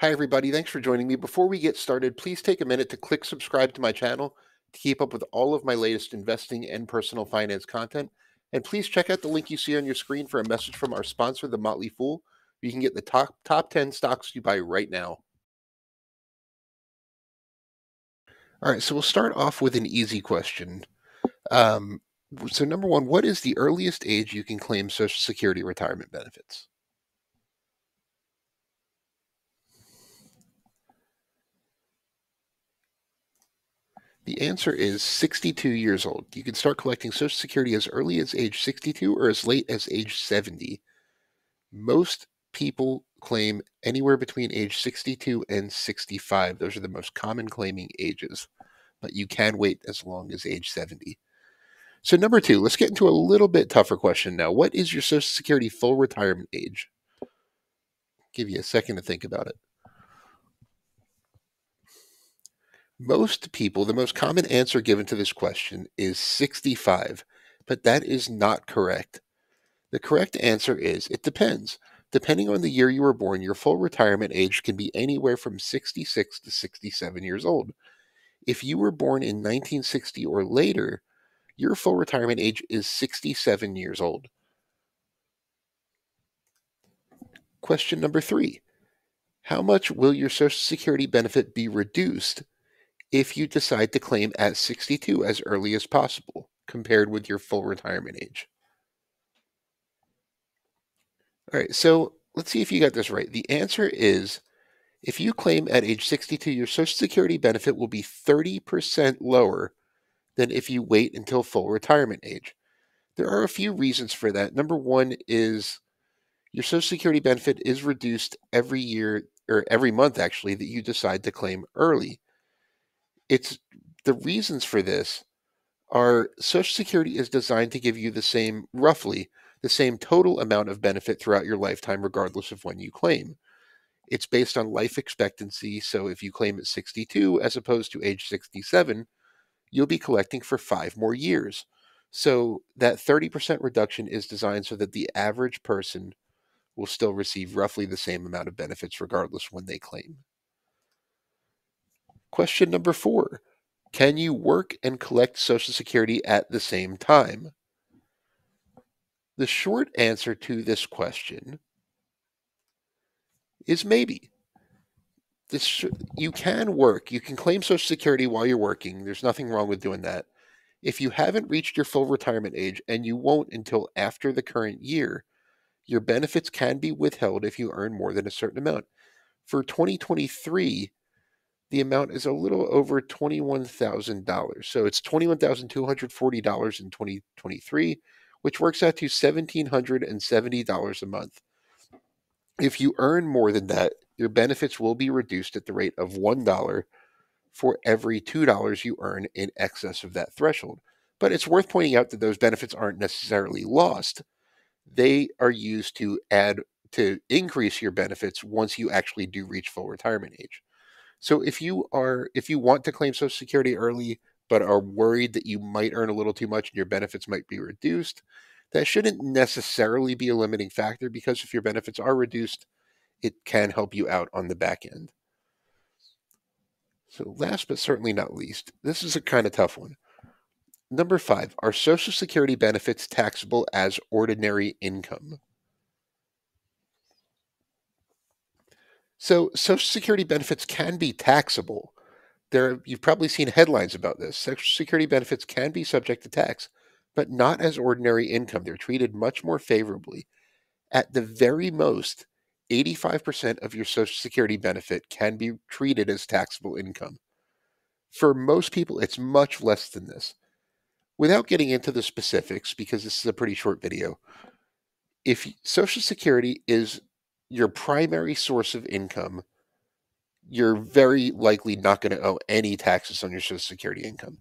Hi, everybody. Thanks for joining me. Before we get started, please take a minute to click subscribe to my channel to keep up with all of my latest investing and personal finance content. And please check out the link you see on your screen for a message from our sponsor, The Motley Fool. You can get the top, top 10 stocks you buy right now. All right, so we'll start off with an easy question. Um, so, number one, what is the earliest age you can claim Social Security retirement benefits? The answer is 62 years old. You can start collecting Social Security as early as age 62 or as late as age 70. Most people claim anywhere between age 62 and 65. Those are the most common claiming ages, but you can wait as long as age 70. So, number two, let's get into a little bit tougher question now. What is your Social Security full retirement age? Give you a second to think about it. Most people, the most common answer given to this question is 65, but that is not correct. The correct answer is it depends. Depending on the year you were born, your full retirement age can be anywhere from 66 to 67 years old. If you were born in 1960 or later, your full retirement age is 67 years old. Question number three How much will your Social Security benefit be reduced if you decide to claim at 62 as early as possible compared with your full retirement age. All right, so let's see if you got this right. The answer is if you claim at age 62, your Social Security benefit will be 30% lower than if you wait until full retirement age. There are a few reasons for that. Number one is your Social Security benefit is reduced every year or every month, actually, that you decide to claim early it's the reasons for this are Social Security is designed to give you the same, roughly, the same total amount of benefit throughout your lifetime, regardless of when you claim. It's based on life expectancy. So if you claim at 62 as opposed to age 67, you'll be collecting for five more years. So that 30% reduction is designed so that the average person will still receive roughly the same amount of benefits regardless when they claim. Question number four Can you work and collect Social Security at the same time? The short answer to this question is maybe. This, you can work. You can claim Social Security while you're working. There's nothing wrong with doing that. If you haven't reached your full retirement age, and you won't until after the current year, your benefits can be withheld if you earn more than a certain amount. For 2023, the amount is a little over $21,000. So it's $21,240 in 2023, which works out to $1,770 a month. If you earn more than that, your benefits will be reduced at the rate of $1 for every $2 you earn in excess of that threshold. But it's worth pointing out that those benefits aren't necessarily lost. They are used to add to increase your benefits once you actually do reach full retirement age. So if you are if you want to claim Social Security early but are worried that you might earn a little too much and your benefits might be reduced, that shouldn't necessarily be a limiting factor because if your benefits are reduced, it can help you out on the back end. So last but certainly not least, this is a kind of tough one. Number five, are Social Security benefits taxable as ordinary income? So Social Security benefits can be taxable. There, you've probably seen headlines about this. Social Security benefits can be subject to tax, but not as ordinary income. They're treated much more favorably. At the very most, 85% of your Social Security benefit can be treated as taxable income. For most people, it's much less than this. Without getting into the specifics, because this is a pretty short video, if Social Security is your primary source of income, you're very likely not going to owe any taxes on your Social Security income.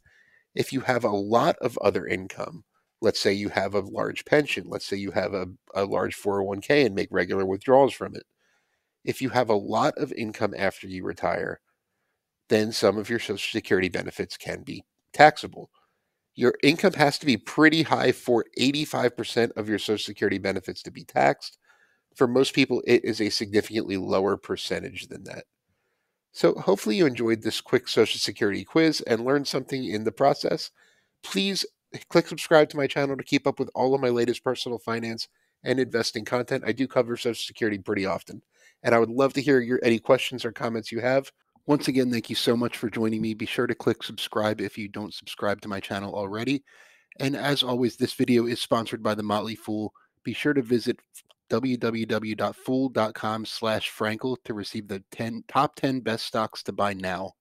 If you have a lot of other income, let's say you have a large pension, let's say you have a, a large 401k and make regular withdrawals from it. If you have a lot of income after you retire, then some of your Social Security benefits can be taxable. Your income has to be pretty high for 85% of your Social Security benefits to be taxed For most people, it is a significantly lower percentage than that. So, hopefully, you enjoyed this quick Social Security quiz and learned something in the process. Please click subscribe to my channel to keep up with all of my latest personal finance and investing content. I do cover Social Security pretty often, and I would love to hear your any questions or comments you have. Once again, thank you so much for joining me. Be sure to click subscribe if you don't subscribe to my channel already. And as always, this video is sponsored by The Motley Fool. Be sure to visit www.fool.com slash Frankel to receive the 10 top 10 best stocks to buy now.